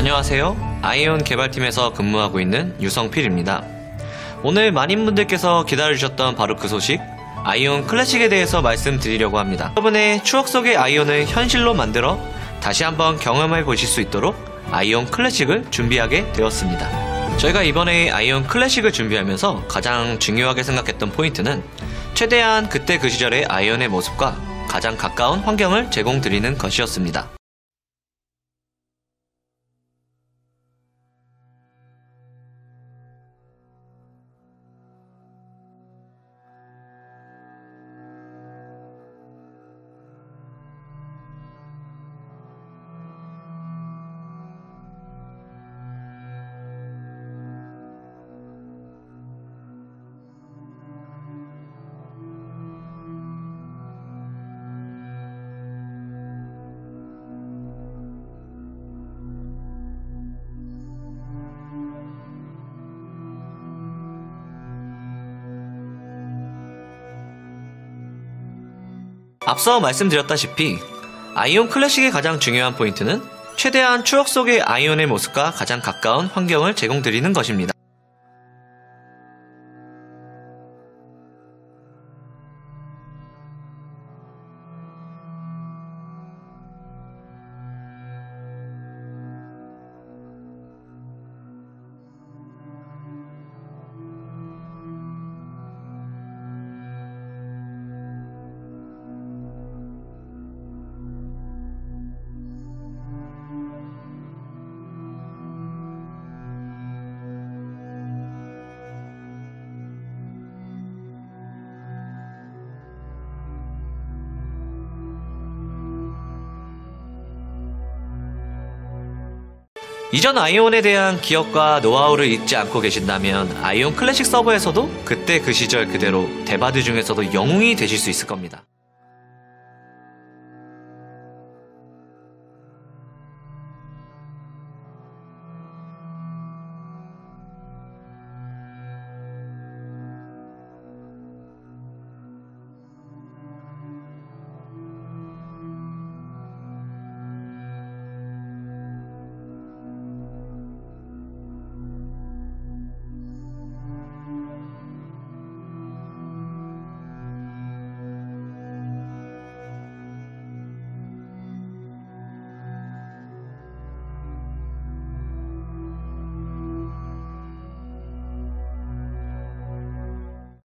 안녕하세요. 아이온 개발팀에서 근무하고 있는 유성필입니다. 오늘 많은 분들께서 기다려주셨던 바로 그 소식, 아이온 클래식에 대해서 말씀드리려고 합니다. 여러분의 추억 속의 아이온을 현실로 만들어 다시 한번 경험해 보실 수 있도록 아이온 클래식을 준비하게 되었습니다. 저희가 이번에 아이온 클래식을 준비하면서 가장 중요하게 생각했던 포인트는 최대한 그때 그 시절의 아이온의 모습과 가장 가까운 환경을 제공드리는 것이었습니다. 앞서 말씀드렸다시피 아이온 클래식의 가장 중요한 포인트는 최대한 추억 속의 아이온의 모습과 가장 가까운 환경을 제공드리는 것입니다. 이전 아이온에 대한 기억과 노하우를 잊지 않고 계신다면 아이온 클래식 서버에서도 그때 그 시절 그대로 대바드 중에서도 영웅이 되실 수 있을 겁니다.